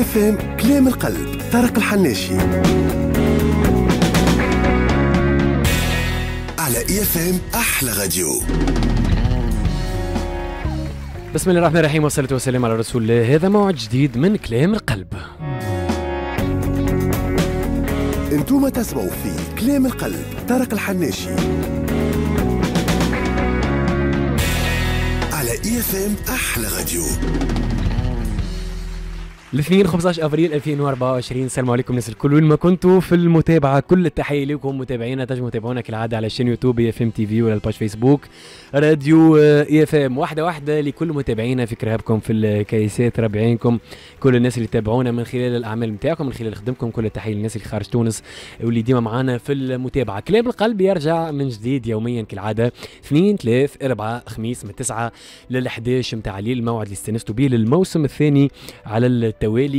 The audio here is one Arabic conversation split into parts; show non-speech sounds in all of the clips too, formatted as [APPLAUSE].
اف ام كلام القلب طارق الحناشي. على IFM أحلى راديو. بسم الله الرحمن الرحيم والصلاة والسلام على رسول الله. هذا موعد جديد من كلام القلب. أنتم تسمعوا في كلام القلب طارق الحناشي. على اي اف ام أحلى راديو. الاثنين 15 افريل 2024 السلام عليكم الناس الكل. وين ما كنتوا في المتابعة كل التحية لكم متابعينا. تنجموا تتابعونا كالعادة على ال chaîne YouTube IFM TV ولا ال page Facebook. راديو IFM. واحدة واحدة لكل متابعينا في كراهبكم في الكياسات ربعينكم كل الناس اللي تتابعونا من خلال الأعمال نتاعكم من خلال خدمكم كل التحية للناس اللي خارج تونس واللي ديما معانا في المتابعة. كلام القلب يرجع من جديد يوميا كالعادة. اثنين ثلاث أربعة خميس من 9 لل 11 متاع الليل الموعد اللي استنستوا به للموسم الثاني على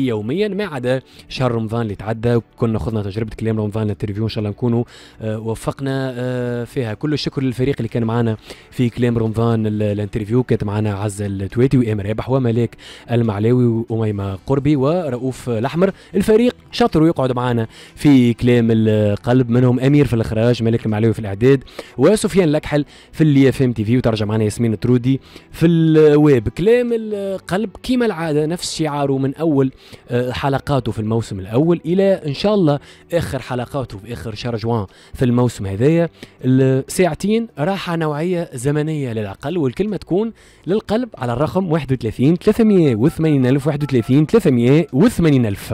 يوميا. ما عدا شهر رمضان اللي تعدى كنا خذنا تجربة كلام رمضان ال interview إن شاء الله نكونوا آه، وفقنا آه، فيها. كل الشكر للفريق اللي كان معنا في كلام رمضان ال- interview. كانت معنا عزه التويتي وامر رابح وملاك المعلاوي وأميمة قربي ورؤوف الأحمر. الفريق شاطر ويقعد معنا في كلام القلب. منهم أمير في الإخراج ملاك المعلاوي في الإعداد وسفيان لكحل في ال IFM TV وترجع معنا ياسمين ترودي في الويب. كلام القلب كيما العادة نفس شعاره من آه، حلقاته في الموسم الأول إلى إن شاء الله آخر حلقاته في آخر شهر جوان في الموسم هذايا. الساعتين راحة نوعية زمنية للعقل والكلمة تكون للقلب على الرقم 31 380 ألف 31 380 ألف.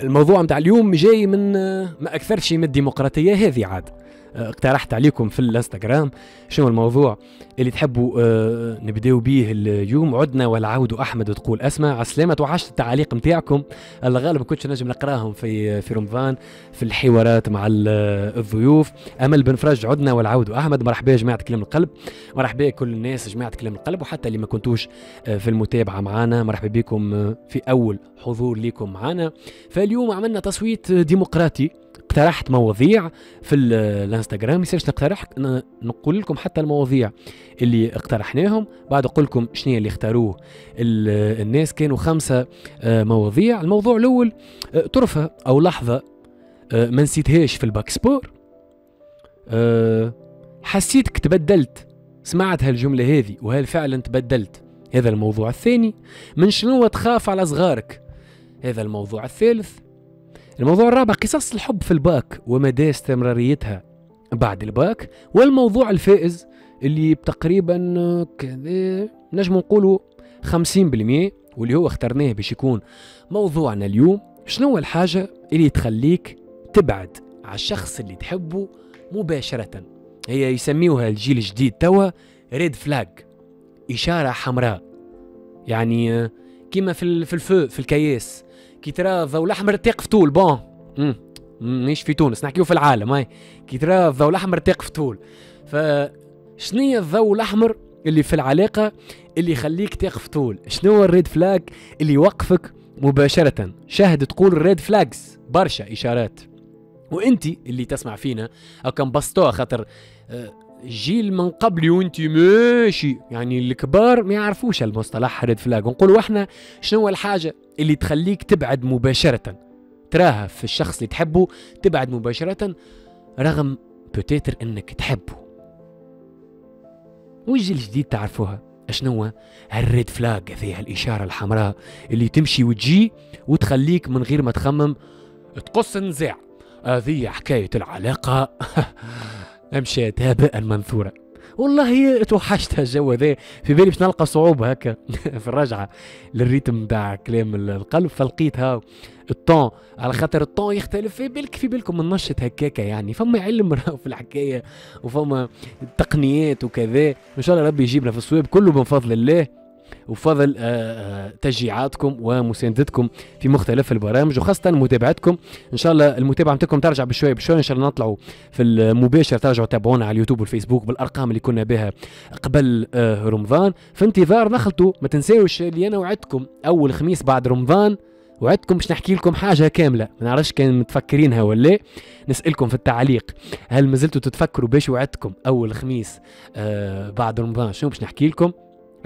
الموضوع متاع اليوم جاي من آه، ما أكثر شيء من الديمقراطية هذه عاد. اقترحت عليكم في الانستغرام شنو الموضوع اللي تحبوا آه، نبداو به اليوم. عدنا والعود أحمد تقول أسمع عسلامة وعشت التعاليق نتاعكم الغالب ما كنتش نجم نقراهم في في رمضان في الحوارات مع ال- الضيوف. أمل بن فرج عدنا والعود أحمد. مرحبا يا جماعة كلام القلب. مرحبا كل الناس جماعة كلام القلب وحتى اللي ما كنتوش آه، في المتابعة معنا مرحبا بكم آه، في أول حضور لكم معنا فاليوم عملنا تصويت ديمقراطي. اقترحت مواضيع في ال- الانستغرام يصيرش نقترح نقول لكم حتى المواضيع اللي اقترحناهم. بعد أقول لكم شنو اللي اختاروه. ال- الناس كانوا خمسة آه، مواضيع. الموضوع الأول آه، طرفة أو لحظة آه، ما نسيتهاش في ال bac sport. حسيتك تبدلت. سمعت هالجملة هذه وهل فعلا تبدلت. هذا الموضوع الثاني. من شنو تخاف على صغارك؟ هذا الموضوع الثالث. الموضوع الرابع قصص الحب في الباك ومدى استمراريتها بعد الباك والموضوع الفائز اللي تقريبا كذا نجم نقولوا 50% واللي هو اخترناه باش يكون موضوعنا اليوم. شنو الحاجة اللي تخليك تبعد على الشخص اللي تحبه مباشرة؟ هي يسميوها الجيل الجديد توا red flag إشارة حمراء. يعني كيما في ال feu في الكياس. كي ترى الضوء الأحمر تقف طول bon. مش في تونس نحكيو في العالم هاي. كي ترى الضوء الأحمر تقف طول. فشنية الضوء الأحمر اللي في العلاقة اللي يخليك تقف طول؟ شنو هو ال red flag اللي يوقفك مباشرة؟ شاهد تقول ال red flags برشا إشارات. وانت اللي تسمع فينا أو كان بسطوها خاطر آه، الجيل من قبلي وانت ماشي. يعني الكبار ما يعرفوش المصطلح red flag ونقولوا إحنا شنو هو الحاجة اللي تخليك تبعد مباشرة؟ تراها في الشخص اللي تحبه تبعد مباشرة رغم peut-être انك تحبه. والجيل الجديد تعرفوها شنو؟ هو ال red flag هذه الإشارة الحمراء اللي تمشي وتجي وتخليك من غير ما تخمم تقص النزاع هذه حكاية العلاقة. [LAUGHS] مشات هباء منثورة والله توحشتها الجو ذا في بالي باش نلقى صعوبة هكا [LAUGHS] في الرجعة. لل rythme تاع كلام القلب فلقيتها ال ton. على خاطر ال ton يختلف في بالك في بالكم من نشط هكاكا يعني. فما علم [LAUGHS] في الحكاية وفما تقنيات وكذا. إن شاء الله ربي يجيبنا في الصواب كله من فضل الله. وفضل آه، آه، تشجيعاتكم ومساندتكم في مختلف البرامج وخاصة متابعتكم. إن شاء الله المتابعة نتاعكم ترجع بشوية بشوية إن شاء الله نطلعوا في المباشر ترجعوا تابعونا على اليوتيوب والفيسبوك بالأرقام اللي كنا بها قبل آه، رمضان. في انتظار نخلطوا ما تنساوش اللي أنا وعدتكم أول خميس بعد رمضان وعدتكم باش نحكي لكم حاجة كاملة. ما نعرفش كان متفكرينها ولا لا. نسألكم في التعليق هل ما زلتوا تتفكروا باش وعدتكم أول خميس آه بعد رمضان؟ شنو باش نحكي لكم؟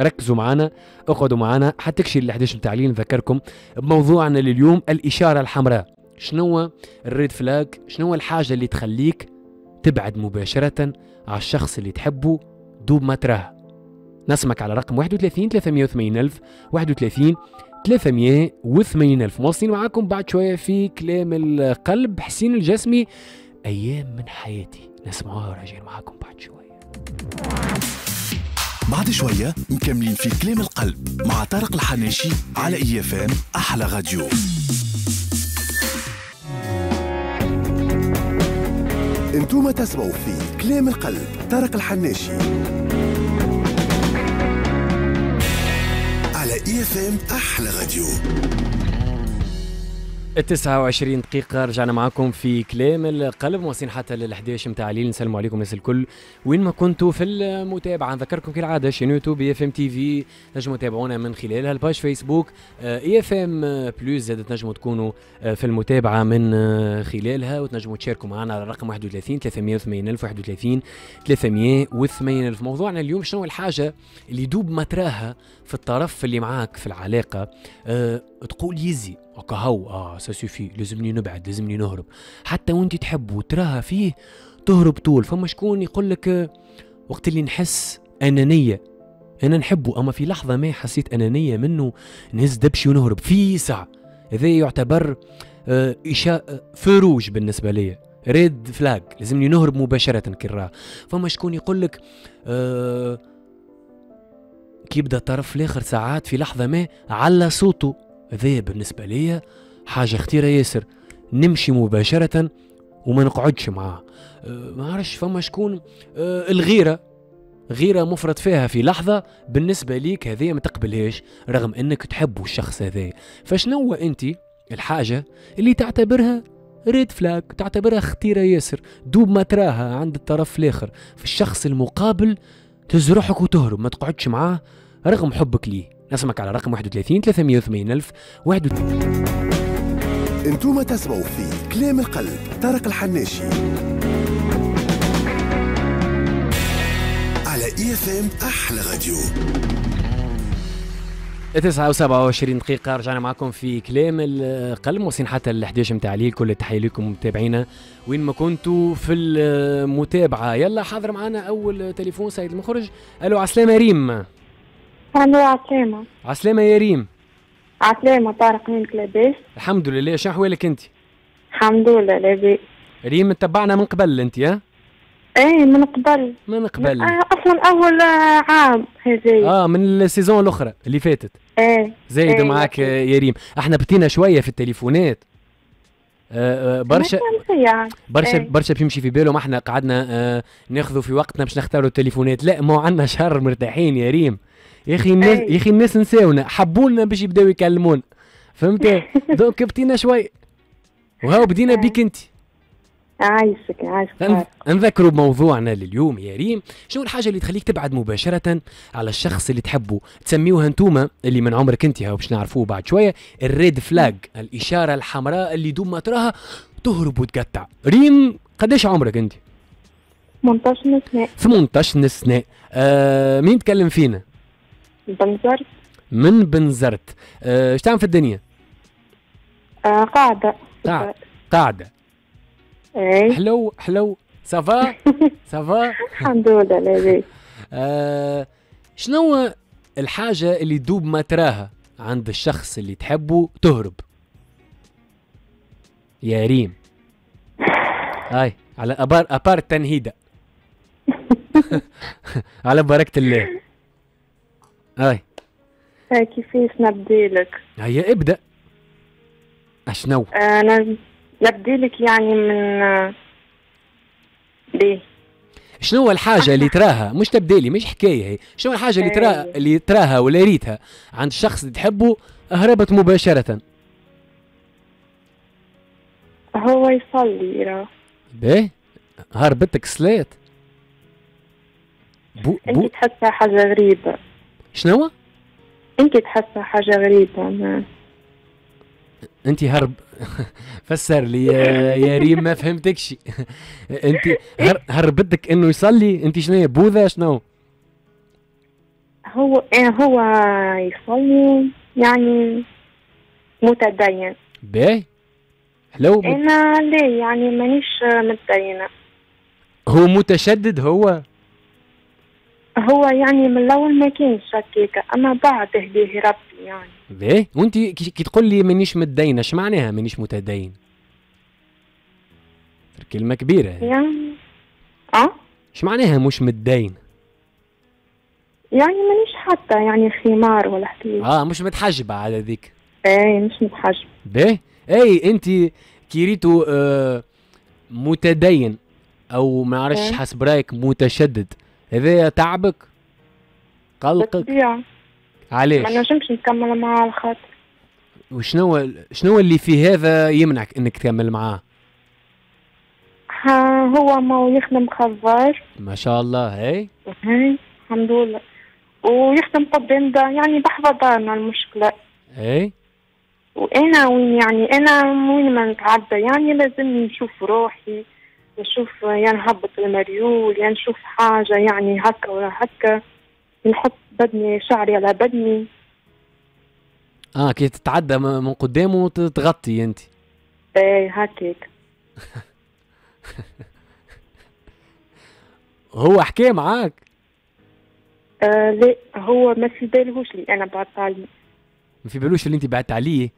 ركزوا معنا اقعدوا معنا حتى تكشي ال 11 متاع نذكركم بموضوعنا لليوم الإشارة الحمراء. شنو الريد فلاج؟ شنو الحاجة اللي تخليك تبعد مباشرة على الشخص اللي تحبه دوب ما تراه؟ نسمك على رقم 31 380 ألف 31 380 ألف. مواصلين معاكم بعد شوية في كلام القلب حسين الجسمي. أيام من حياتي. نسمعوها وراجعين معاكم بعد شوية. بعد شوية مكملين في كلام القلب مع طارق الحناشي على اي اف ام أحلى راديو أنتم تسمعوا في كلام القلب طارق الحناشي على اي اف ام أحلى راديو التسعة وعشرين دقيقة رجعنا معاكم في كلام القلب واصلين حتى لل 11 متاع الليل. نسلموا عليكم الناس الكل. وين ما كنتوا في المتابعة نذكركم كالعادة chaîne يوتيوب إف إم تي في تنجموا تتابعونا من خلالها. ال page فيسبوك اي إف إم بلوس زاد تنجموا تكونوا آه، في المتابعة من آه، خلالها. وتنجموا تشاركوا معنا على الرقم 31 380 ألف 31 380 ألف. موضوعنا اليوم شنو الحاجة اللي دوب ما تراها في الطرف اللي معاك في العلاقة؟ أه تقول يزي. هو آه ça suffit لازمني نبعد لازمني نهرب. حتى وانت تحب وتراها فيه تهرب طول. فما شكون يقول لك آه، وقت اللي نحس أنانية أنا نحبه أما في لحظة ما حسيت أنانية منه نهز دبشي ونهرب. في ساعة هذا يعتبر آه، إشاء فروج بالنسبة لي red flag لازمني نهرب مباشرة كراه فما شكون يقول لك آه كي يبدأ الطرف الآخر ساعات في لحظة ما على صوته. هذا بالنسبة ليا حاجة خطيرة ياسر. نمشي مباشرة وما نقعدش معاه. أه ما عرفش فما شكون. أه الغيرة. غيرة مفرط فيها في لحظة بالنسبة ليك هذه ما تقبلهاش رغم إنك تحبه الشخص هذا. فشنو أنت؟ الحاجة اللي تعتبرها red flag تعتبرها خطيرة ياسر. دوب ما تراها عند الطرف الآخر. في الشخص المقابل تزرحك وتهرب ما تقعدش معاه رغم حبك ليه. نسمعك على رقم 31 380 ألف 31 أنتم تسمعوا في كلام القلب طارق الحناشي. على اي اف ام أحلى راديو. تسعة وسبعة وعشرين دقيقة رجعنا معكم في كلام القلب واصلين حتى ال 11 متاع الليل كل التحية لكم متابعينا. وين ما كنتوا في المتابعة. يلا حاضر معنا أول تليفون سيد المخرج. ألو عسلامة ريم. ألو عسلامة. عسلامة يا ريم. عسلامة طارق منك لاباس؟ الحمد لله. شو أحوالك أنت؟ الحمد لله لاباس. ريم تبعنا من قبل أنت ها؟ إيه من قبل. من قبل. آه، أصلا أول عام هذي آه من ال saison الأخرى اللي فاتت. إيه زايد إيه، معاك. يا ريم. إحنا بطينا شوية في التليفونات. آه، آه، برشا يعني برشا إيه. برشا بيمشي في بالهم. إحنا قعدنا آه ناخذوا في وقتنا باش نختاروا التليفونات. لا ما عندنا شهر مرتاحين يا ريم. يا أخي الناس إيه. يا أخي الناس نساونا حبوا لنا باش يبداو يكلمونا. فهمت؟ [LAUGHS] donc بدينا شوي. وهاو بدينا إيه. بيك أنت. عايشك عايشك. نذكروا بموضوعنا لليوم يا ريم. شنو الحاجة اللي تخليك تبعد مباشرة على الشخص اللي تحبه؟ تسميوها انتوما اللي من عمرك أنت هاو باش نعرفوه بعد شوية. ال red flag الإشارة الحمراء اللي دوب ما تراها تهرب وتقطع. ريم قداش عمرك أنت؟ 18 سنة 18 سنه آه مين تكلم فينا؟ بنزر من بنزرت آه، إيش تعمل في الدنيا؟ آه قاعدة. قاعد. قاعدة. إيه. حلو حلو ça va ça va الحمد لله لاباس آه شنو الحاجة اللي دوب ما تراها عند الشخص اللي تحبه تهرب؟ يا ريم. هاي على أبار أبار التنهيدة [LAUGHS] [LAUGHS] على بركة الله. هاي آه كيفاش نبديلك هيا إبدأ. أشنو؟ أنا نبديلك يعني من آه، ليه؟ شنو الحاجة اللي تراها؟ مش تبديلي مش حكاية هي. شنو الحاجة اللي تراها أيوة. اللي تراها ولا ريتها عند الشخص اللي تحبه هربت مباشرة. هو يصلي راه باهي هربتك صلات بو أنت بو تحسها حاجة غريبة. شنو انت تحسها حاجة غريبة ما. انت هرب. [LAUGHS] فسر لي يا, ريم ما فهمتكش. [LAUGHS] انت هر... هربتك انه يصلي؟ انت شنو بوذا؟ شنو؟ هو إيه هو يصلي يعني متدين. باهي حلو. أنا ليه؟ يعني مانيش متدينة. هو متشدد هو؟ هو يعني من الأول ما كانش هكاك أما بعد هديه ربي يعني. باهي وأنت كي تقول لي مانيش متدين اش معناها مانيش متدين؟ كلمة كبيرة يعني آه؟ اش معناها مش متدين؟ يعني مانيش حتى يعني خمار ولا حكاية آه مش متحجبة على ذيك. إيه مش متحجب باهي اي أنت كيريتو آه متدين أو ما عرفش إيه. حسب رأيك متشدد. هذا تعبك قلقك. بالطبيعة ما علاش نجمش نكمل معاه على خاطر وشنو شنو اللي في هذا يمنعك إنك تكمل معاه؟ هو ما يخدم خضار. ما شاء الله هاي؟ هاي الحمد لله. ويخدم قدام دا يعني بحفظ دارنا المشكلة. هاي؟ وأنا وين يعني أنا وين ما نتعدى يعني لازم نشوف روحي. نشوف يعني نهبط المريول يعني نشوف حاجة يعني هكا ولا هكا. نحط بدني شعري على بدني. آه كي تتعدى من قدامه تغطي أنت. إيه هكاك [LAUGHS] هو حكى معاك؟ آه لا هو ما في بالهوش لي أنا بعد علي ما في بالوش اللي أنت بعت عليه.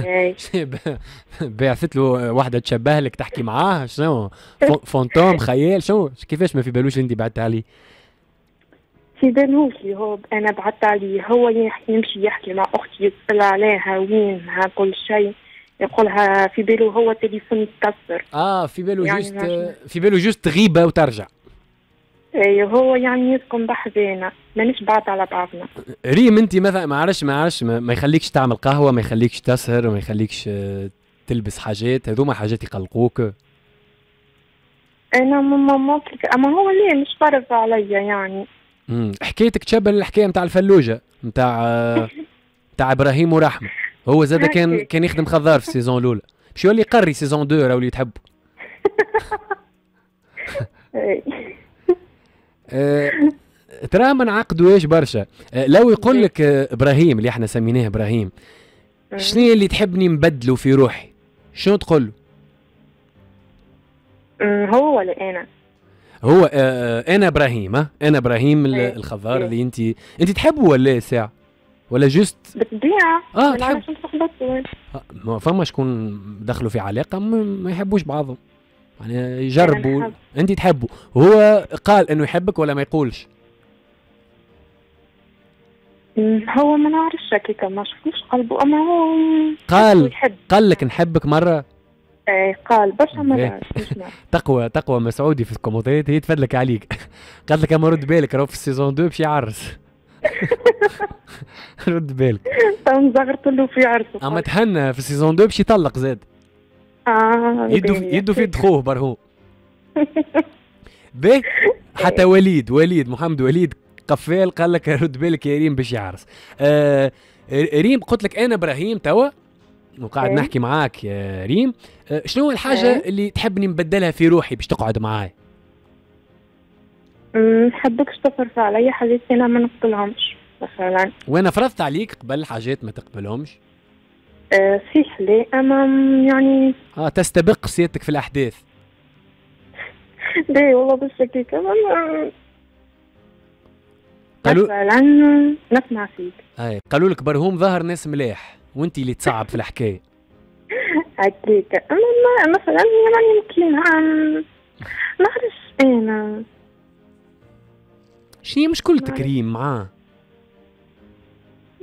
[LAUGHS] بعثت له واحدة تشبه لك تحكي معاه شنو؟ fan- [LAUGHS] fantôme خيال شنو؟ كيفاش ما في بالوش اللي انت بعت عليه؟ في بالهوش لي هو أنا بعدت عليه. هو يمشي يحكي مع أختي يسأل عليها وينها كل شيء يقولها في باله هو تليفون يتكسر آه في باله يعني juste. في باله juste غيبة وترجع. إيه هو يعني يسكن بحذانا مانيش بعد على بعضنا. ريم أنت مثلا ما عرفش ما عرفش ما ما يخليكش تعمل قهوة ما يخليكش تسهر ما يخليكش آه، تلبس حاجات هذوما حاجات يقلقوك؟ أنا ماما مطلق أما هو ليه؟ مش فرض عليا يعني. امم حكايتك تشبه الحكاية نتاع الفلوجة نتاع آه، [LAUGHS] نتاع إبراهيم ورحمة. هو زاد كان. كان يخدم خضار في ال saison الأولى. باش يولي يقري saison 2 راهو اللي تحبوا إيه. أه ترى ما نعقدوهاش برشا؟ أه لو يقول لك أه إبراهيم اللي إحنا سميناه إبراهيم شنو اللي تحبني نبدله في روحي؟ شنو تقول له؟ أمم، هو ولا أنا؟ هو آه أنا إبراهيم ها؟ أنا إبراهيم ال- إيه. الخضار إيه. اللي أنت أنت تحبه ولا إيه ساعة؟ ولا جوست بالطبيعة آه، أنا تحب. آه، ما فما شكون دخلوا في علاقة ما يحبوش بعضهم. يعني يجربوا. نحب. انت تحبه هو قال إنه يحبك ولا ما يقولش؟ هو ما نعرفش هكاك ما شفتوش قلبه. أما هو قال يحب. قال لك نحبك مرة؟ إيه قال برشا إيه. مرات نعرف. [LAUGHS] تقوى تقوى مسعودي في الكومنتات هي تفدلك عليك. [LAUGHS] قالت لك أما رد بالك راهو في ال saison 2 باش يعرس. [LAUGHS] رد بالك. فنزغرت له في عرسه أما تهنى في ال saison 2 باش يطلق زاد. آه يدو في باهي. يدو في دخوه برهو [LAUGHS] به حتى وليد وليد محمد وليد قفال قال لك رد بالك يا ريم باش يعرس آه ريم قلت لك أنا إبراهيم توا وقاعد إيه. نحكي معاك يا ريم آه شنو الحاجة إيه. اللي تحبني نبدلها في روحي باش تقعد معاي نحبكش تصرف عليا حاجات أنا ما نقبلهمش مثلا وأنا فرضت عليك قبل حاجات ما تقبلهمش آه صحيح ليه أما يعني آه تستبق سيادتك في الأحداث. [LAUGHS] ليه والله بس هكاك أما قالوا نسمع فيك. أي قالوا لك برهوم ظهر ناس ملاح وانت اللي تصعب في الحكاية. [LAUGHS] هكاك أما ما- مثلا يعني يمكن عن نعرفش أنا. شنو هي مشكلتك ريم معاه؟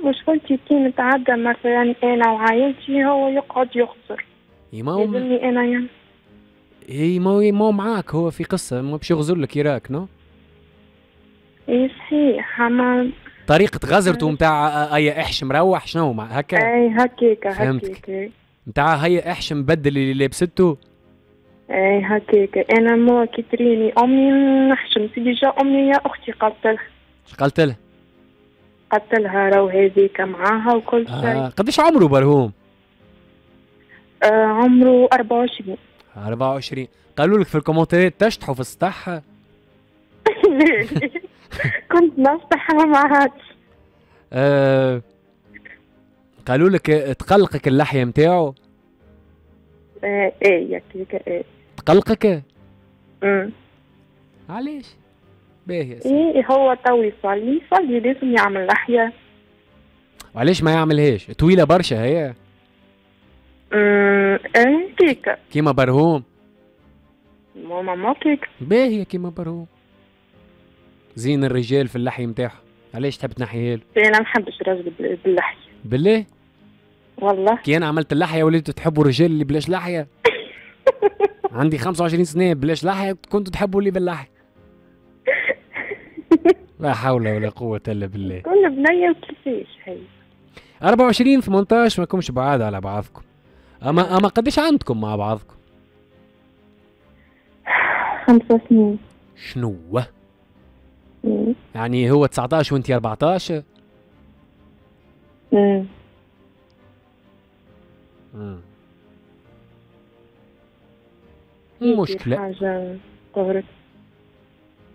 مشكلتي كي نتعدى مثلا أنا وعائلتي هو يقعد يخسر. ما هو يلزمني أنا يعني اي ما هو ما معاك هو في قصة ما باش يغزر لك يراك نو؟ إي صحيح اما طريقة غزرته نتاع هيا إحش مروح شنو مع هكا. إي فهمتك. هكاك نتاع هيا إحش مبدل اللي لابسته؟ إي هكاك أنا مو كي تريني أمي نحشم سيدي جا أمي يا أختي قتلها اش قالت له قتلها راهو هذيك معاها وكل شيء. آه. قداش عمره برهوم؟ آه عمره 24 24 قالوا لك في الكومنتات تشطحوا في السطح؟ [LAUGHS] كنت نفتح ما عادش. آه قالوا لك تقلقك اللحية نتاعو آه إيه إيه. تقلقك؟ أمم. علاش؟ باهي يا سيدي. إيه هو تو يصلي يصلي لازم يعمل لحية. وعلاش ما يعملهاش طويلة برشا هي. أمم، إيه كيكا كيما برهوم. ماما ما كيكا باهية كيما برهوم. زين الرجال في اللحية نتاعها علاش تحب تنحيها له أنا ما نحبش راجل بال- باللحية. بالله؟ والله. كي أنا عملت اللحية وليتوا تحبوا الرجال اللي بلاش لحية. [LAUGHS] عندي 25 سنة بلاش لحية كنتوا تحبوا اللي باللحية. لا حول ولا قوة إلا بالله. كل بنية وكيفاش هي؟ 24 18 ما كمش بعاد على بعضكم. اما أما قديش عندكم مع بعضكم؟ خمسة سنين شنو. يعني هو 19 وانت 14 أمم. مم. هيك مشكلة. حاجة طهرت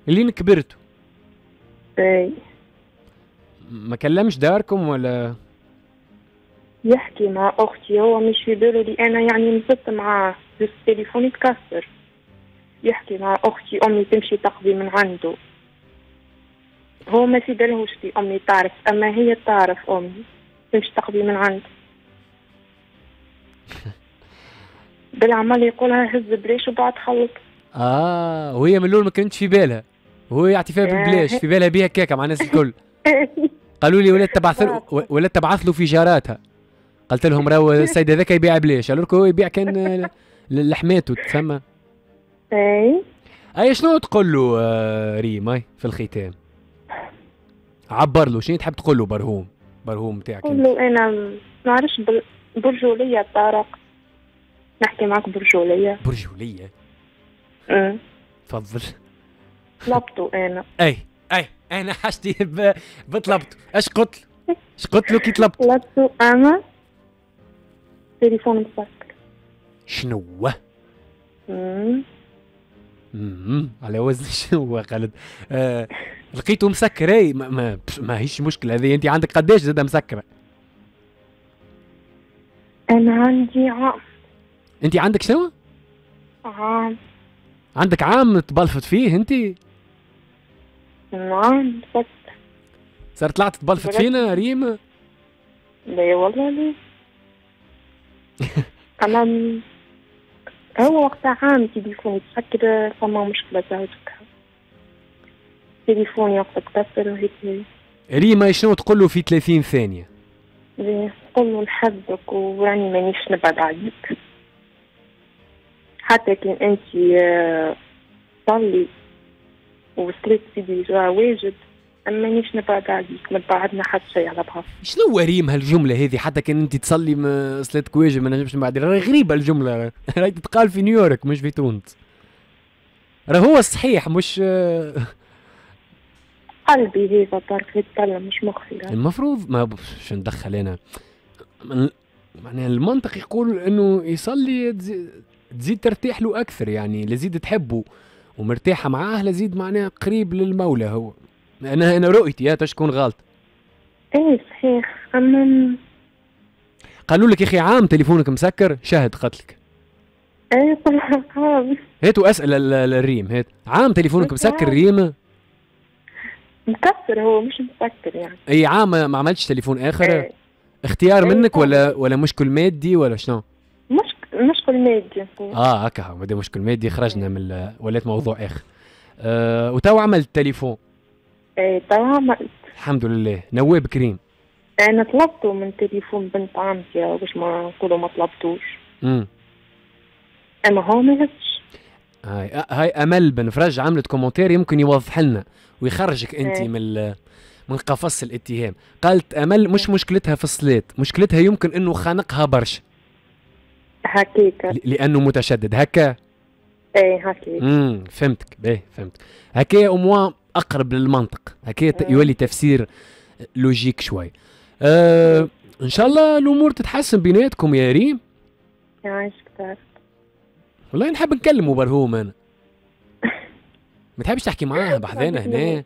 اللي كبرتوا. إيه ما كلمش داركم ولا؟ يحكي مع أختي هو مش في باله اللي أنا يعني نزلت معاه بس التليفون يتكسر يحكي مع أختي أمي تمشي تقضي من عنده. هو ما في بالهوش في أمي تعرف. أما هي تعرف أمي تمشي تقضي من عنده. [LAUGHS] بالعمل يقولها هز بريش وبعد خلص. آه وهي من الأول ما كانتش في بالها. وهو يعطي فيها بالبلاش في بالها بيها كيكة مع الناس الكل. [LAUGHS] قالوا لي ولات تبعث ولات تبعث له في جاراتها. قلت لهم راهو [LAUGHS] السيد هذاك يبيع بلاش. قالوا لك هو يبيع كان لحماته تسمى. أي. أي شنو تقول له آه، ريم في الختام؟ عبر له شنو تحب تقول له برهوم؟ برهوم تاعك قول. له أنا ما نعرفش برجولية طارق. نحكي معك برجولية. برجولية؟ أمم. تفضل. طلبته أنا. أي أي أنا حاجتي ب- بطلبته اش قلت؟ له اش قلت له كي طلبت طلبته أنا. تليفون مسكر شنو. امم على وزن [LAUGHS] شنو خالد آه لقيته مسكر أي ما, ما, ما هيش مشكلة. هذه انت عندك قداش زاد مسكرة؟ أنا عندي عام. انت عندك شنو؟ عام. عندك عام تبلفت فيه انت نعم بس صار طلعت تبلفت. فينا ريم؟ لا والله ليه [LAUGHS] أنا م- هو وقتها عام تليفوني تفكر فما مشكلة زوجك تليفوني وقتها كسر وهيك. ريما شنو تقول له في 30 ثانية؟ ليه قل له نحبك وراني مانيش نبعد عليك حتى كان انت آه، صلي وصليت سيدي راه واجب أما مانيش نبعد عليك ما بعدنا حتى شيء على بعض. شنو هو ريم هالجملة هذه؟ حتى كان أنت تصلي صلاتك واجب ما نجمش بعد راهي غريبة الجملة. [LAUGHS] راهي تتقال في نيويورك مش في تونس. راه هو الصحيح مش [LAUGHS] قلبي هذا طارق يتكلم مش مخي. المفروض ما شو ندخل أنا؟ معناها المنطق يقول إنه يصلي تزي- تزيد ترتاح له أكثر يعني لزيد تحبه. ومرتاحة معاه لزيد معناها قريب للمولى هو. أنا أنا رؤيتي يا تشكون غلط. إيه صحيح. أما قالوا لك يا أخي عام تليفونك مسكر شاهد قتلك. إيه طبعا عام. هاتوا اسال ال- ال- الريم هات. عام تليفونك مسكر. ريم؟ مكسر هو مش مسكر يعني. أي عام ما عملتش تليفون آخر؟ إيه. اختيار إيه منك. ولا ولا مشكل مادي ولا شنو؟ مشكل مادي. آه هكا. بدا مشكل مادي خرجنا من ال- ولات موضوع آخر. آه وتو عملت تليفون إيه تو عملت. الحمد لله. نواب كريم. أنا طلبته من تليفون بنت عمتي باش ما نقولوا ما طلبتوش. امم أما هو ما هبش هاي هاي أمل بن فرج عملت commentaire يمكن يوضح لنا ويخرجك أنت إيه. من من قفص الاتهام. قالت أمل مش مشكلتها في الصلاة. مشكلتها يمكن إنه خانقها برشا. هكيك. لأنه متشدد. هكا؟ إيه هكيك. امم فهمتك. باهي فهمت هكا اموا أقرب للمنطق. هكا مم. يولي تفسير logique شوي. أه إن شاء الله الأمور تتحسن بيناتكم يا ريم. يعيشك طارق. والله نحب نكلمه برهوم أنا. [LAUGHS] ما تحبش تحكي معاه بحذانا هنا؟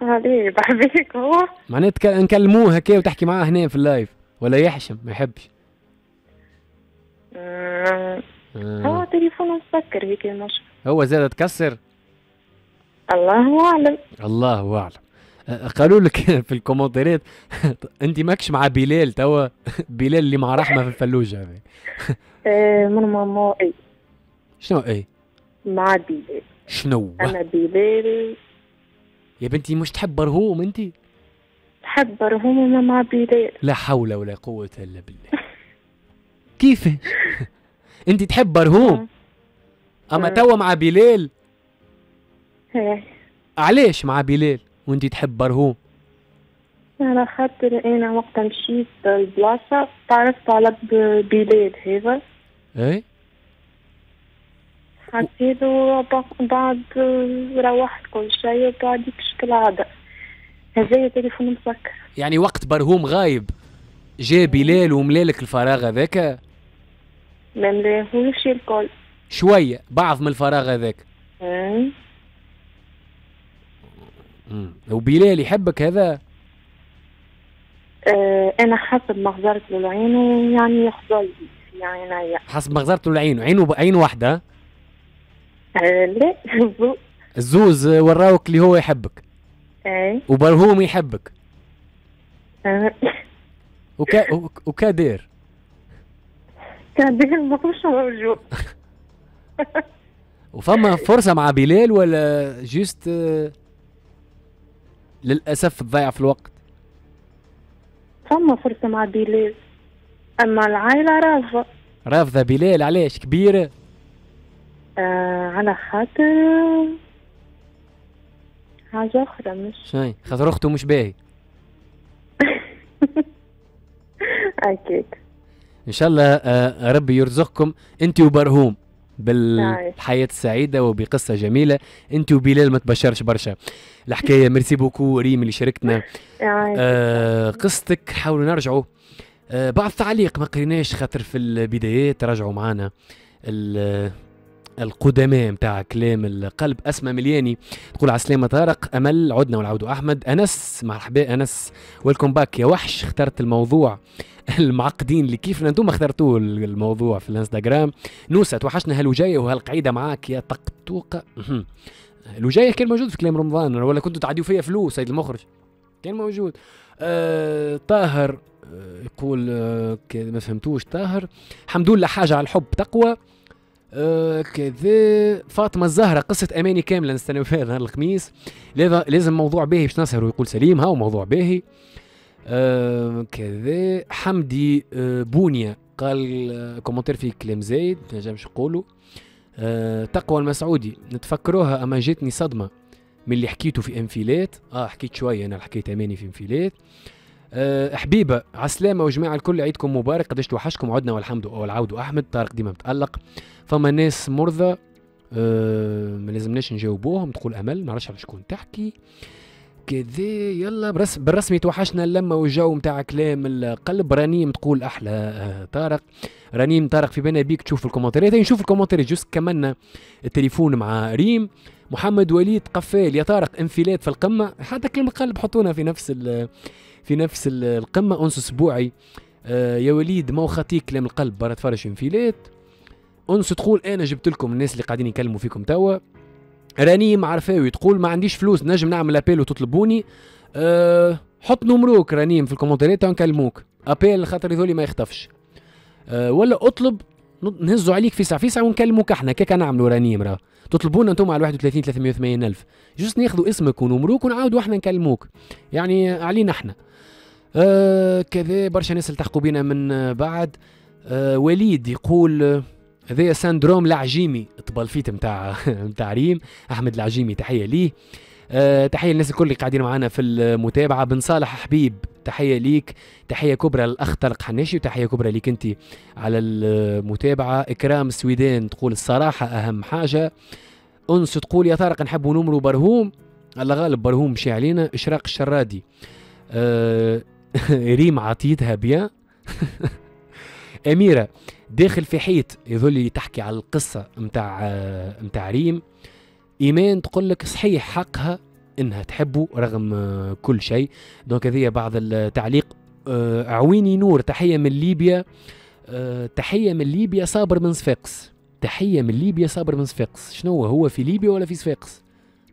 عليه بحبيك هو. معناها تك- نكلموه هكا وتحكي معاه هنا في ال live. ولا يحشم ما يحبش. هو آه. تليفونه مسكر هيك مش هو زاد تكسر الله أعلم. الله أعلم. آه، قالوا لك [LAUGHS] في الكومنتات أنت ماكش مع بلال توا؟ [LAUGHS] بلال اللي مع رحمة في الفلوجة هذه. [LAUGHS] آه، من ماما أي. شنو إيه مع بلال. شنو؟ أنا بلال. يا بنتي مش تحب برهوم أنت؟ تحب برهوم مع بلال. لا حول ولا قوة إلا بالله. كيف [LAUGHS] انت تحب برهوم. أما مم. توا مع بلال إيه. علاش مع بلال وانت تحب برهوم؟ على خاطر أنا وقت مشيت البلاصة تعرفت على بلال هذا حسيته ب- بعد روحت كل شيء وبعديك شكل عادة. هذايا تليفون مسكر. يعني وقت برهوم غايب. جا بلال وملالك الفراغ هذاك. ما ملاهوش الكل. شوية بعض من الفراغ هذاك. مم. وبلال يحبك هذا؟ آه أنا حسب له العين ويعني يخزل في عينيا حسب له العين عينه عين واحدة؟ آه لا زو. الزوز وراوك اللي هو يحبك. إيه. وبرهوم يحبك. آه. وكا وك- وكادير كان مش موجود وفما فرصة مع بلال ولا جيست آه، للأسف تضيع في الوقت؟ فما فرصة مع بلال. أما العائلة رافضة. رافضة بلال علاش؟ كبيرة؟ آه على خاطر حاجة أخرى مش شاي خاطر أخته مش باهي. [LAUGHS] أكيد. إن شاء الله آه، ربي يرزقكم. أنت وبرهوم بالحياة السعيدة وبقصة جميلة. أنت وبلال ما تبشرش برشا. الحكاية [LAUGHS] merci beaucoup ريم اللي شاركتنا. يعني آه قصتك حاولوا نرجعوا. آه بعض تعليق ما قريناش خاطر في البدايات راجعوا معنا القدماء متاع كلام القلب. أسماء ملياني تقول على السلامة طارق أمل عدنا والعودوا أحمد أنس مرحبا أنس. ويلكم باك يا وحش اخترت الموضوع [LAUGHS] المعقدين اللي كيفنا أنتم اخترتوه الموضوع في الانستغرام. نوسة توحشنا هالوجاية وهالقعيدة معاك يا طقطوقة. الوجاية كان موجود في كلام رمضان ولا كنتوا تعديوا فيها فلوس سيد المخرج؟ كان موجود. آه طاهر آه يقول آه ما فهمتوش. طاهر حمد لله حاجة على الحب تقوى. كذا فاطمة الزهرة قصة أماني كاملة نستنى فيها نهار الخميس لازم موضوع باهي باش نسهر ويقول سليم هاو موضوع باهي كذا حمدي آه بونيا قال آه كومنتير فيه كلام زايد ما نجمش نقولوا آه تقوى المسعودي نتفكروها أما جاتني صدمة من اللي حكيته في إنفيلات. آه حكيت شوية أنا حكيت اماني في إنفيلات. آه حبيبة عسلامة وجماعه الكل عيدكم مبارك. قداش توحشكم. عدنا والحمد والعود أحمد طارق ديما متألق. فما ناس مرضى آه ما لازمناش نجاوبوهم. تقول أمل ما نعرفش على شكون تحكي. كذا يلا برس بالرسمي توحشنا اللمة والجو متاع كلام القلب. رنيم تقول أحلى آه طارق. رنيم طارق في بالنا بيك تشوف الكومنتات نشوف الكومنتات juste كملنا التليفون مع ريم. محمد وليد قفال. يا طارق انفلات في القمة. حتى كلمة قلب حطونا في نفس في نفس ال- القمة أنس أسبوعي. آه يا وليد ما خطيك كلام القلب برا تفرج في انفلات أنس تقول أنا جبت لكم الناس اللي قاعدين يكلموا فيكم توا. رنيم عرفاوي تقول ما عنديش فلوس نجم نعمل أبيل وتطلبوني. أه حط نمروك رنيم في الكومنتات نكلموك. أبيل خاطر يذولي ما يخطفش. أه ولا أطلب ن- نهزوا عليك في ساعة في ساعة ونكلموك إحنا. كيك نعملوا رنيم راه تطلبونا أنتم على 31 380 ألف. juste ناخذوا اسمك ونمروك ونعاودوا إحنا نكلموك. يعني علينا إحنا. أه كذا برشا ناس التحقوا بينا من آه، بعد. أه وليد يقول آه، هذايا syndrome العجيمي الطبلفيت نتاع نتاع [LAUGHS] ريم. أحمد العجيمي تحية ليه. أه تحية للناس الكل اللي قاعدين معنا في المتابعة. بن صالح حبيب تحية ليك تحية كبرى للأخ طارق حناشي وتحية كبرى ليك أنت على المتابعة. إكرام السويدان تقول الصراحة أهم حاجة. أنس تقول يا طارق نحب نمرو برهوم. الله غالب برهوم مشي علينا. إشراق الشرادي. أه [LAUGHS] ريم عطيتها بيان [LAUGHS] أميرة داخل في حيط يظل تحكي على القصة نتاع نتاع ريم. إيمان تقول لك صحيح حقها. إنها تحبه رغم آه، كل شيء. دونك هذه بعض التعليق. آه، عويني نور تحية من ليبيا. آه، تحية من ليبيا صابر من صفاقس. تحية من ليبيا صابر من صفاقس. شنو هو؟ في ليبيا ولا في صفاقس؟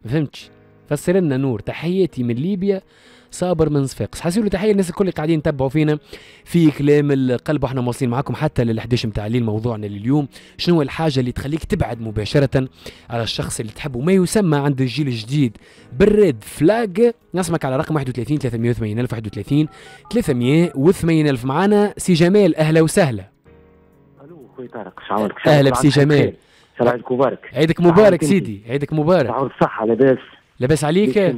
ما فهمتش. فسر لنا نور تحياتي من ليبيا. صابر من صفاقس حاسيلو تحية الناس الكل اللي قاعدين يتبعوا فينا. في كلام القلب وإحنا مواصلين معاكم حتى لل 11 متاع الليل موضوعنا لليوم. شنو الحاجة اللي تخليك تبعد مباشرة على الشخص اللي تحبه؟ ما يسمى عند الجيل الجديد بال red flag نسمعك على رقم 31 380 ألف 31 380 ألف. معانا سي جمال أهلا وسهلا. ألو خويا طارق شنحوالك أهلا بسي جمال. عيدك مبارك. عيدك مبارك سيدي عيدك مبارك. الصحة لاباس. لاباس عليك؟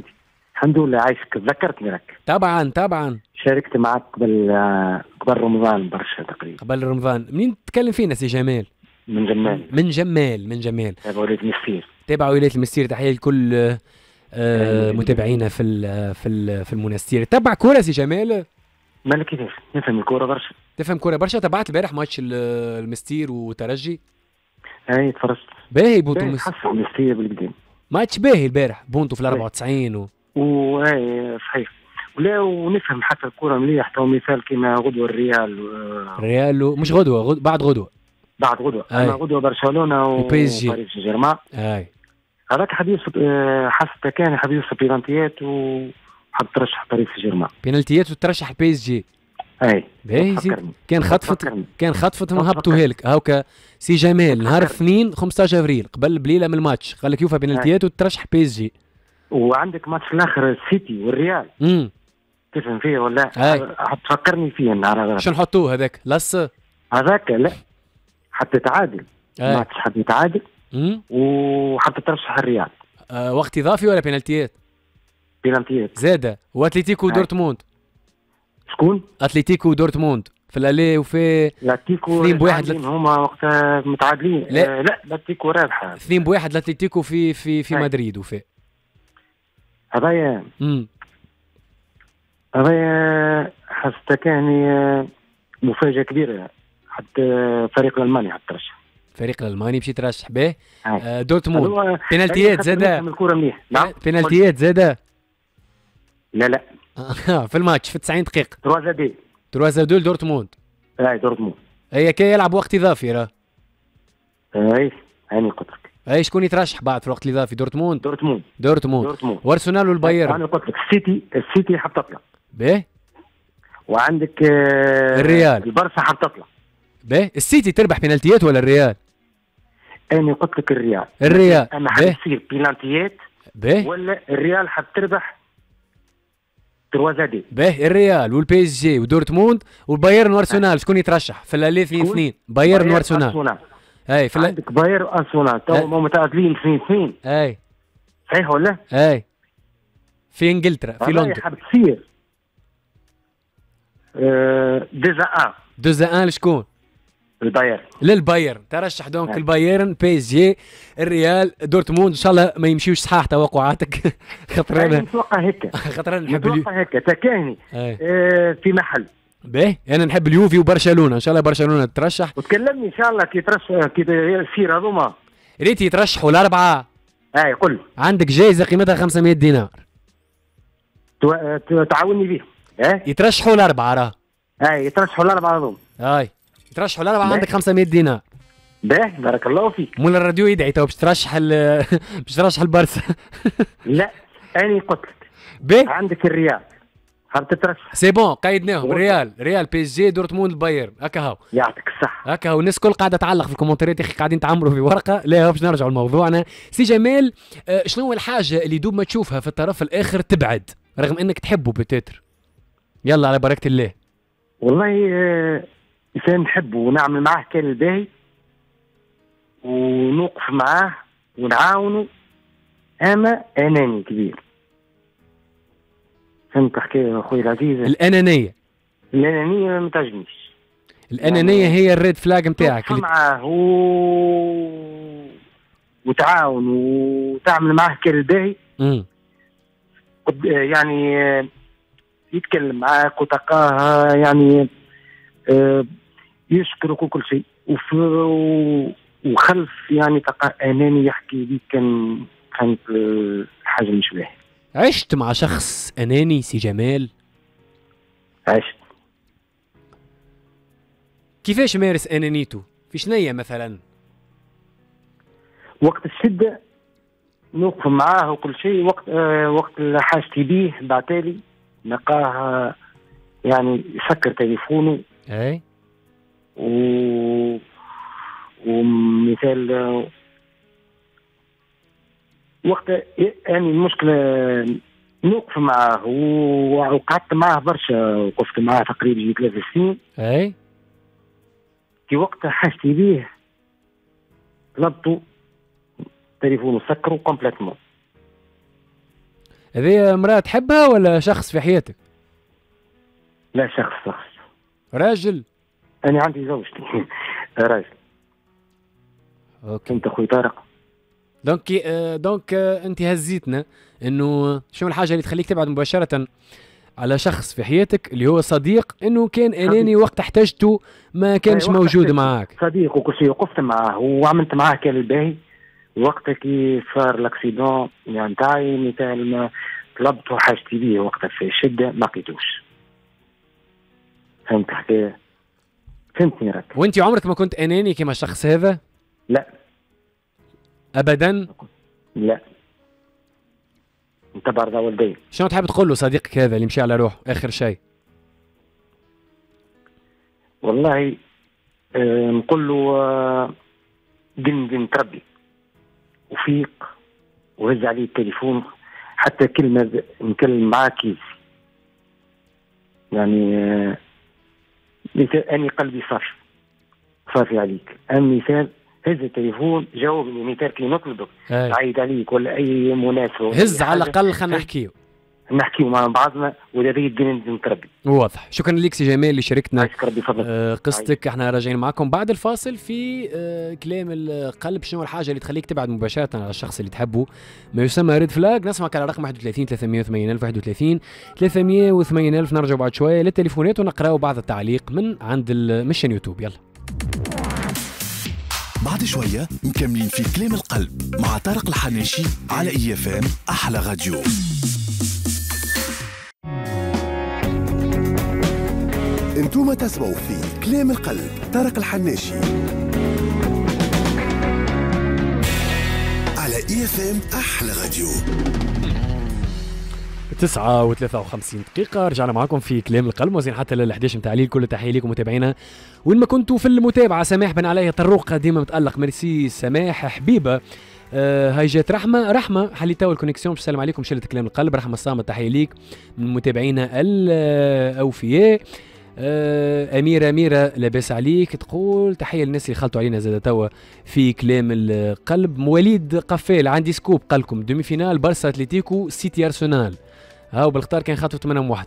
الحمد لله عايشك ذكرتني لك طبعا طبعا. شاركت معك قبل آه، قبل رمضان برشا تقريبا. قبل رمضان. منين تتكلم فينا سي جمال؟ من جمال. من جمال من جمال. تابع وليد مسير تابعوا ولايه المستير تحية لكل آه، آه،. متابعينا في ال في ال في المنستير. تبع كورة سي جمال؟ مالك كيفاش نفهم الكورة برشا. تفهم كورة برشا؟ تبعت البارح ماتش ال- المستير وترجي؟ هاي تفرجت. باهي بونتو باهي، مسير بالقدام ماتش باهي البارح بونتو في ال 94 و... وهاي صحيح. ولا ونفهم حتى الكورة مليح تو مثال كيما غدوة الريال آه، ريال و... مش غدوة غد... بعد غدوة. بعد غدوة. أي. أما غدوة برشلونة و PSG. وباريس سان جيرمان هذاك حديث آه، حاسة كان حديث بيلانتيات وحب ترشح باريس سان جيرمان بينالتيات وترشح ال PSG أي. كان خطفت. كان خطفتهم فكرني. هبطوها لك هاكا سي جمال نهار. اثنين 15 ابريل قبل بليلة من الماتش. قال لك يوفا بينالتيات وترشح PSG وعندك ماتش الآخر السيتي والريال. امم تفهم فيه ولا؟ أي. حتفكرني فيه النهار هذا شنو نحطوه هذاك؟ لص هذاك لا. حتى تعادل ماتش حتى يتعادل. امم وحتى ترشح الريال. آه وقت إضافي ولا بينالتيات؟ بيلانتيات زاده واتليتيكو. دورتموند. شكون؟ اتليتيكو دورتموند. في الألي وفي لاتيكو اثنين بواحد متعادلين هما وقتها متعادلين. لا. آه لا لاتيكو رابحة. اثنين بواحد لاتليتيكو في في في أي. مدريد وفي. هذايا هذايا حسيت كان آه، مفاجأة كبيرة حتى فريق الألماني حتى ترشح فريق الألماني مشي ترشح به. أي. آه دورتموند. بينالتيات من الكورة مليح نعم. بينالتيات زاده لا لا. [LAUGHS] في الماتش في 90 دقيقة. 3 دي 3 2 دورتموند اي دورتموند. هي كي يلعب وقت إضافي راه. اي هاني قلت أي شكون يترشح بعد في الوقت الاضافي دورتموند؟ دورتموند. دورتموند. دورتموند. وارسنال والبايرن؟ أنا قلت لك السيتي السيتي حاب تطلع. به؟ وعندك آه، الريال. البرسا حاب تطلع. به؟ السيتي تربح بينالتيات ولا الريال؟ أنا قلت لك الريال. الريال. أما حاب به؟ تصير بيلانتيات به؟ ولا الريال حاب تربح 3 دي به؟ الريال والبي اس جي ودورتموند والبايرن وأرسنال. شكون يترشح في الالي 2 شكون؟ 2 بايرن وأرسنال. إي في عندك باير وأرسنال. تو متعادلين 2 2 إي. صحيح ولا؟ إي. في إنجلترا في لندن. حاب تصير. آه، deux à un deux à un لشكون؟ الباير للبايرن. ترشح donc أي. البايرن بي إس جي الريال دورتموند. إن شاء الله ما يمشيوش صحاح توقعاتك. [LAUGHS] خاطر أنا نتوقع هيك. [LAUGHS] خاطر أنا نحب. نتوقع هيك. تكاهني. آه، في محل. باهي أنا نحب اليوفي وبرشلونة. إن شاء الله برشلونة ترشح. وتكلمني إن شاء الله كي ترش كي يصير هذوما. ريت يترشحوا الأربعة. اي قل عندك جائزه قيمتها 500 دينار. تو- تعاوني به آه يترشحوا الأربعة راه. اي يترشحوا الأربعة هذوما. اي يترشحوا الأربعة. عندك 500 دينار. باهي بارك الله فيك. مول الراديو يدعي. تو باش ترشح ال- [LAUGHS] باش ترشح البرسا لا أنا قلت لك. عندك الريال. حاب تترشح. c'est bon قيدناهم ريال ريال بي إس جي دورتموند البايرن هكا هاو. يعطيك الصحة. هكا هو الناس الكل قاعدة تعلق في الكومنتات يا أخي قاعدين تعمروا في ورقة. لا باش نرجعوا لموضوعنا سي جمال آه، شنو هو الحاجة اللي دوب ما تشوفها في الطرف الآخر تبعد؟ رغم إنك تحبه peut-être يلا على بركة الله. والله آه، إنسان نحبه ونعمل معاه كان الباهي. ونوقف معاه ونعاونه. أما أناني كبير. فهمت حكايه أخوي العزيز؟ الأنانية. الأنانية ما تعجبنيش. الأنانية هي الريد فلاج نتاعك. معاه و... وتعاون وتعمل معاه كان الباهي. يعني آه، يتكلم معاك وتلقاه يعني آه، يشكرك وكل شيء. وف... وخلف يعني تلقى أناني يحكي بيك كان كانت حاجة مش باهيه عشت مع شخص أناني سي جمال؟ عشت. كيفاش مارس أنانيته؟ في شنية مثلا؟ وقت الشده نوقف معاه وكل شيء وقت آه وقت حاجتي بيه بعتالي نلقاه يعني يسكر تليفونه. أي. و ومثال وقت يعني المشكلة نوقف معاه وقعدت معاه برشا وقفت معاه تقريبا ثلاث سنين. أي؟ في وقت حاجتي بيه طلبته تليفونه سكره كومبليتمون هذه امرأة تحبها ولا شخص في حياتك؟ لا شخص شخص. راجل؟ أنا عندي زوجتي [LAUGHS] راجل. OK. أنت أخوي طارق؟ donc آه، donc آه، انت هزيتنا انه شنو الحاجة اللي تخليك تبعد مباشرة على شخص في حياتك اللي هو صديق انه كان اناني وقت احتجته ما كانش وقت موجود معاك. صديق وكل شيء وقفت معاه وعملت معاه كان الباهي وقتها كي صار الاكسيدون يعني نتاعي مثال ما طلبته حاجتي بيه وقتها في الشدة ما لقيتوش. فهمت حكايه فهمتني راك. وانت عمرك ما كنت اناني كما الشخص هذا؟ لا. ابدا؟ لا. أنت برضه والدي شنو تحب تقول له صديقك هذا اللي مشي على روحه؟ آخر شيء. والله آه نقول له آه دين دين تربي. وفيق وهز عليه التليفون. حتى كلمة ز- نكلم معاه كيسي يعني آه مثال أني قلبي صافي. صافي عليك. أم مثال هز التليفون جاوبني كي نطلبك. عيد عليك ولا أي مناسبة ولا هز على الأقل خلينا نحكيو. نحكيو مع بعضنا ولا بيد دين دين تربي واضح. شكرا لك سي جمال اللي فضلك. آه، قصتك. إحنا راجعين معكم بعد الفاصل في آه، كلام القلب. شنو الحاجة اللي تخليك تبعد مباشرة على الشخص اللي تحبه؟ ما يسمى red flag نسمعك على رقم 31 380 ألف 31 380 ألف. نرجع بعد شوية للتليفونات ونقراو بعض التعليق من عند مش يوتيوب. يلا. بعد شوية مكملين في كلام القلب مع طارق الحناشي على إي إف إم أحلى راديو. أنتم تسمعوا في كلام القلب طارق الحناشي على إي إف إم أحلى راديو. تسعة و53 دقيقة. رجعنا معكم في كلام القلب. وزين حتى لل 11 متاع الليل كل تحية لكم متابعينا. وين ما كنتوا في المتابعة سماح بن علي طروقة ديما متألق. ميرسي سماح. حبيبة آه هاي جات رحمة. رحمة حليت تو ال connexion. باش نسلم عليكم شلة كلام القلب. رحمة الصامت تحية ليك من متابعينا الأوفياء. آه أميرة أميرة لاباس عليك. تقول تحية للناس اللي خلطوا علينا زاد توا في كلام القلب. مواليد قفال عندي scoop قالكم demi-finale بارسا اتليتيكو سيتي أرسنال. هاو بالختار كان خاطر 8 واحد.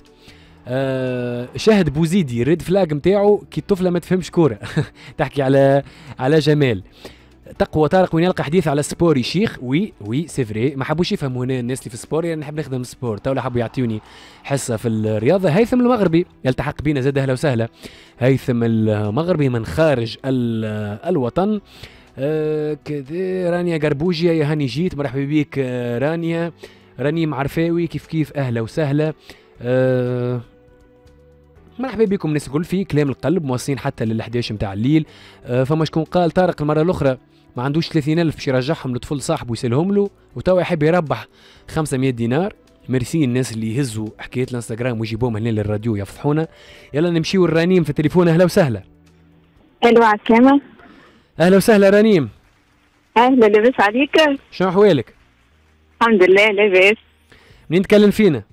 آه شاهد بوزيدي red flag نتاعو كي الطفلة ما تفهمش كورة. [LAUGHS] تحكي على على جمال. تقوى طارق وين يلقى حديث على سبوري شيخ oui oui c'est vrai. ما حبوش يفهموا هنا الناس اللي في ال sport يعني نحب نخدم ال sport تو حبوا يعطيوني حصة في الرياضة. هيثم المغربي يلتحق بينا. زاد أهلا وسهلا. هيثم المغربي من خارج ال- الوطن. آه كذا رانيا قربوجيا يا هاني جيت. مرحبا بيك آه رانيا. رنيم عرفاوي كيف كيف؟ أهلا وسهلا. آه مرحبا بكم الناس الكل في كلام القلب موصين حتى لل 11 متاع الليل. آه فما شكون قال طارق المرة الأخرى ما عندوش 30000 باش يرجعهم لطفل صاحبه يسلهم له وتوا يحب يربح 500 دينار. ميرسي الناس اللي يهزوا حكايه الإنستغرام ويجيبوهم هنا للراديو يفضحونا يلا نمشيو الرنيم في التليفون. أهلا وسهلا. ألو عسلامة أهلا وسهلا رنيم. أهلا لاباس عليك. شنو أحوالك؟ الحمد لله لاباس. منين تكلم فينا؟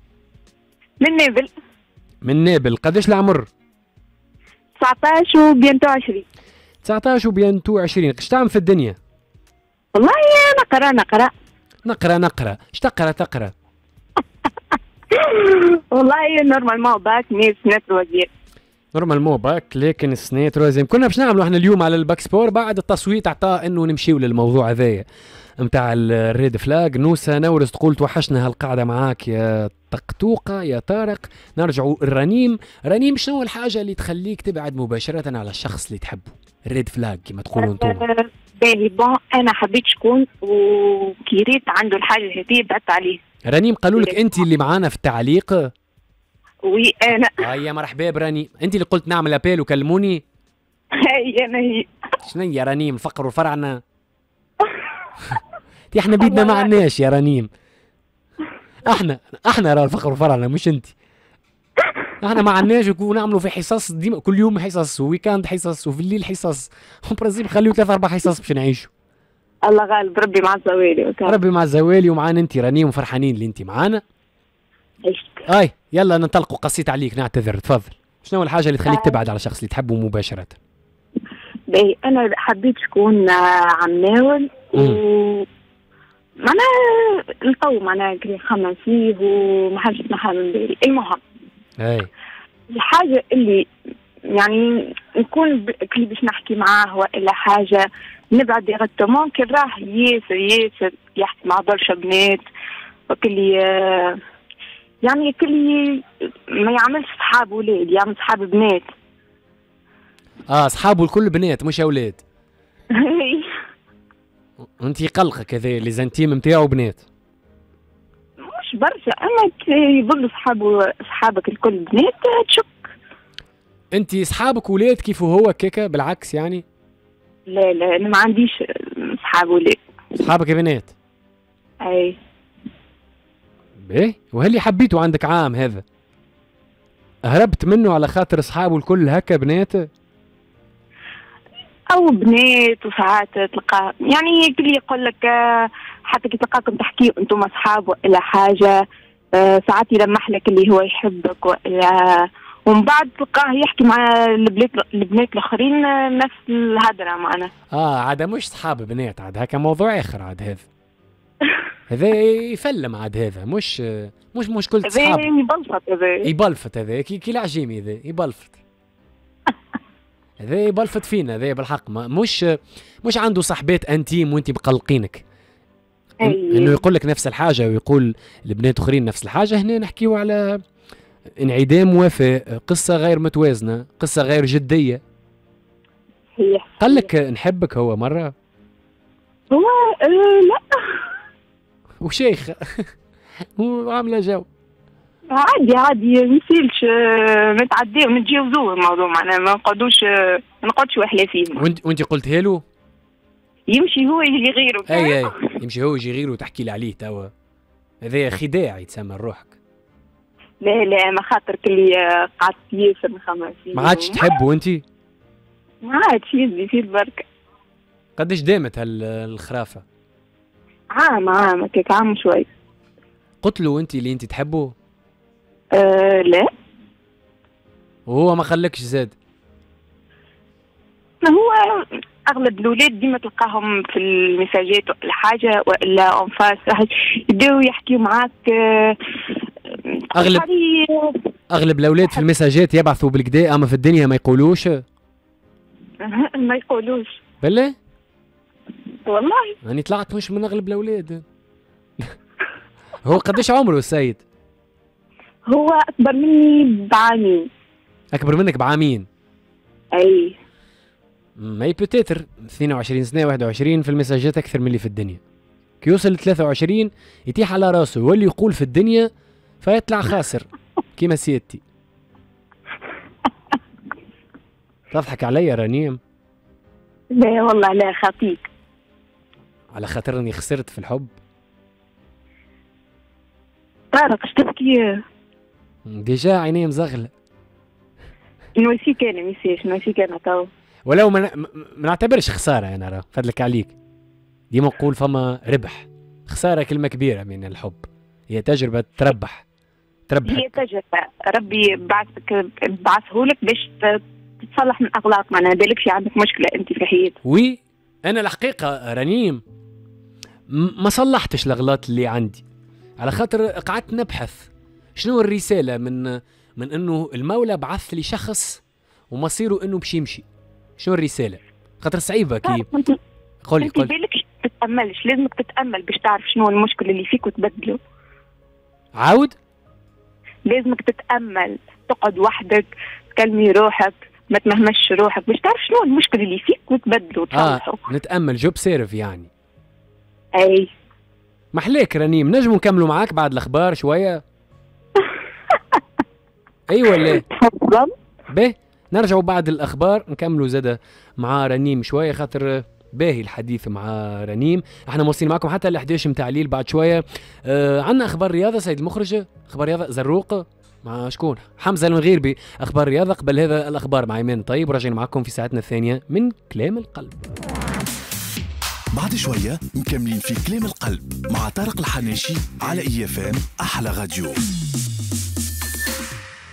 من نابل. من نابل. قداش العمر؟ 19 وبينتو 20 19 وبينتو 20 قش تعمل في الدنيا؟ والله نقرا نقرا. نقرا نقرا. اش تقرا تقرا؟ [LAUGHS] والله نورمالمون باك مي سنة الوزير نورمال مو باك لكن السنة تروزيم كنا باش نعملوا إحنا اليوم على الباك سبور بعد التصويت عطى إنه نمشيو للموضوع هذايا. نتاع ال red flag نوسة نورس تقول توحشنا هالقعدة معاك يا طقطوقة يا طارق. نرجعوا الرنيم رنيم شنو الحاجة اللي تخليك تبعد مباشرة على الشخص اللي تحبه؟ ال red flag كما تقولوا أنتم باهي bon أنا حبيت شكون وكيريت عنده الحاجة هذه بعدت عليه. رنيم قالوا لك انت اللي معانا في التعليق؟ oui أنا. هيا مرحبا براني انت اللي قلت نعمل appel وكلموني؟ هي أنا هي. شنو يا رنيم الفقر وفرعنا [LAUGHS] تي إحنا بيدنا ما عندناش يا رنيم. إحنا إحنا راه الفقر وفرعنا مش انت. إحنا ما عندناش ونعملوا في حصص ديما كل يوم حصص ويكاند حصص وفي الليل حصص. [LAUGHS] برازيل خليو ثلاث أربع حصص باش نعيشوا. الله غالب ربي مع الزوالي ربي مع الزوالي ومعانا انت رنيم وفرحانين اللي انت معانا. اي يلا ننطلقوا قصيت عليك نعتذر تفضل. شنو الحاجة اللي تخليك تبعد على شخص اللي تحبه مباشرة؟ باهي أنا حبيت شكون آه، عماول و معناها القو معناها كري خمم فيه وما حاجة تنحى من بالي. المهم اي الحاجة اللي يعني نكون كلي باش نحكي معاه وإلا حاجة نبعد ديريكتومون كي راه ياسر ياسر يحكي مع برشا بنات وكلي يعني كلي ما يعملش صحاب ولاد يعمل صحاب بنات. آه اصحابه الكل بنات مش أولاد. [LAUGHS] انت يقلقك هذا لي زانتيم نتاعو بنات مش برشا. أما يظل صحابه صحابك الكل بنات تشك. انت اصحابك ولاد كيف هو كيكا بالعكس يعني؟ لا لا أنا ما عنديش صحاب ولاد. اصحابك بنات؟ أي. باهي. وهل حبيته عندك عام هذا؟ هربت منه على خاطر اصحابه الكل هكا بنات؟ أو بنات وساعات تلقاه يعني كل يقول لك آه، حتى كي تلقاكم تحكيوا أنتم أصحاب ولا حاجة آه، ساعات يلمح لك اللي هو يحبك ولا ومن بعد تلقاه يحكي مع البنات البنات الآخرين آه، نفس الهدرة معنا آه عاد مش صحاب بنات عاد هكا موضوع آخر عاد هذا. هذا يفلم عاد هذا مش مش مشكلة هذا صحاب يبلفط هذا. يبلفت هذا كي كي العجيمي هذا يبلفت هذا يبلفت فينا هذا بالحق. ما مش مش عنده صاحبات intimes وانت مقلقينك إن- أي. إنه يقول لك نفس الحاجة ويقول البنات آخرين نفس الحاجة هنا نحكيو على انعدام وفاء قصة غير متوازنة قصة غير جدية. هي قال لك نحبك هو مرة؟ هو آه، لا. وشيخ. [LAUGHS] وعامله جو. عادي عادي. ما يصيرش آه، نتعداو نتجاوزوه الموضوع. معناها ما نقعدوش آه، ما نقعدش وحله فيه وانت وانت قلتها له يمشي هو يجي غيره. أي أي. يمشي هو يجي غيره وتحكي لي عليه توا. هذا خداع يتسمى روحك لا لا ما خاطر كلي آه، قعدت ياسر نخمم فيه ما عادش تحبه أنت؟ ما عادش يزي فيه بركة قديش دامت هالخرافه عام عام هكاك عام شوي. قلت له أنت اللي أنت تحبه؟ أه لا. وهو ما خلكش زاد؟ ما هو أغلب الاولاد ديما تلقاهم في المساجات ولا حاجة وإلا أون فاس يبداو يحكيو معاك آه، علي- أغلب الأولاد في المساجات يبعثوا بالكدا أما في الدنيا ما يقولوش؟ [LAUGHS] ما يقولوش. بالله والله. يعني طلعت مش من أغلب الأولاد. [LAUGHS] هو قديش عمره السيد؟ هو أكبر مني بعامين. أكبر منك بعامين؟ أي. ما بوتيتر. 22 سنة 21 في المساجات أكثر من اللي في الدنيا. كي يوصل ل 23 يتيح على راسه. يولي يقول في الدنيا فيطلع خاسر. [LAUGHS] كيما سيادتي. تضحك عليا رنيم؟ لا والله لا خطيك على خاطر اني خسرت في الحب. طارق اش تبكي؟ déjà عيني مزغله نوسيك أنا message نوسيك أنا تو ولو ما نعتبرش خسارة أنا راه فضلك عليك ديما نقول فما ربح. خسارة كلمة كبيرة من الحب. هي تجربة تربح. هي تربحك تجربة. ربي بعثك بعثهولك باش تتصلح من أغلاط. معناها بالك في عندك مشكلة أنت في حياتك. وي أنا الحقيقة رنيم ما صلحتش الأغلاط اللي عندي. على خاطر قعدت نبحث. شنو الرسالة من من إنه المولى بعث لي شخص ومصيره إنه باش يمشي؟ شنو الرسالة؟ خاطر صعيبة كي قولي قولي. بالك تتأملش لازمك تتأمل باش تعرف شنو المشكل اللي فيك وتبدله. عاود؟ لازمك تتأمل تقعد وحدك تكلمي روحك ما تمهمش روحك باش تعرف شنو المشكل اللي فيك وتبدله وتصلحه آه نتأمل j'observe يعني. أي. محليك رنيم نجموا نكملوا معاك بعد الأخبار شوية؟ اي ولا تفضل. به نرجعوا بعد الأخبار نكملوا زادة مع رنيم شوية خاطر باهي الحديث مع رنيم. إحنا موصلين معكم حتى ال 11 متاع الليل بعد شوية. آه عندنا أخبار رياضة سيد المخرج أخبار رياضة زروق. مع شكون؟ حمزة المغيربي. أخبار رياضة قبل هذا الأخبار مع إيمان طيب. وراجعين معكم في ساعتنا الثانية من كلام القلب. بعد شوية مكملين في كلام القلب مع طارق الحناشي على إي إف إم أحلى راديو.